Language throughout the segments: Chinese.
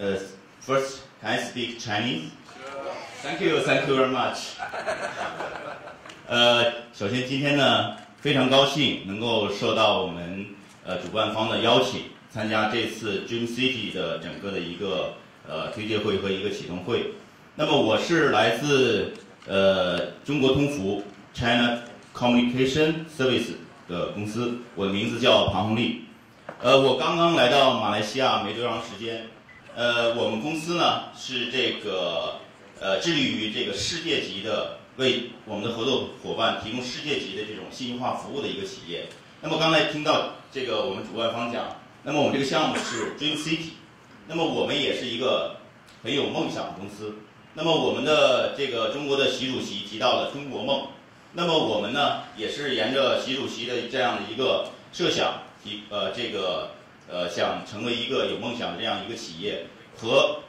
Uh, first, can I speak Chinese? Thank you, thank you very much. 呃，首先今天呢，非常高兴能够受到我们呃主办方的邀请，参加这次 Dream City 的整个的一个呃推介会和一个启动会。那么我是来自呃中国通服 China Communication Service 的公司，我的名字叫庞红利。呃，我刚刚来到马来西亚没多长时间。呃，我们公司呢是这个呃致力于这个世界级的为我们的合作伙伴提供世界级的这种信息化服务的一个企业。那么刚才听到这个我们主办方讲，那么我们这个项目是 Dream City，那么我们也是一个很有梦想的公司。那么我们的这个中国的习主席提到了中国梦，那么我们呢也是沿着习主席的这样的一个设想提呃这个。呃，想成为一个有梦想的这样一个企业，和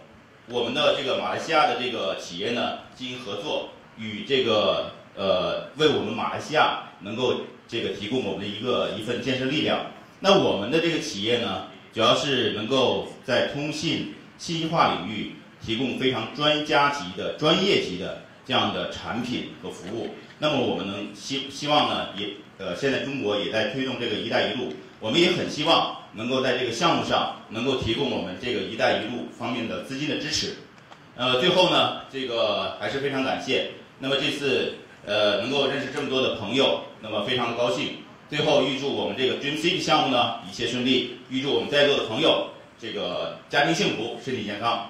我们的这个马来西亚的这个企业呢进行合作，与这个呃为我们马来西亚能够这个提供我们的一个一份建设力量。那我们的这个企业呢，主要是能够在通信信息化领域提供非常专家级的、专业级的这样的产品和服务。那么我们能希希望呢，也呃现在中国也在推动这个“一带一路”。我们也很希望能够在这个项目上能够提供我们这个“一带一路”方面的资金的支持。呃，最后呢，这个还是非常感谢。那么这次呃能够认识这么多的朋友，那么非常的高兴。最后预祝我们这个 Dream City 项目呢一切顺利，预祝我们在座的朋友这个家庭幸福，身体健康。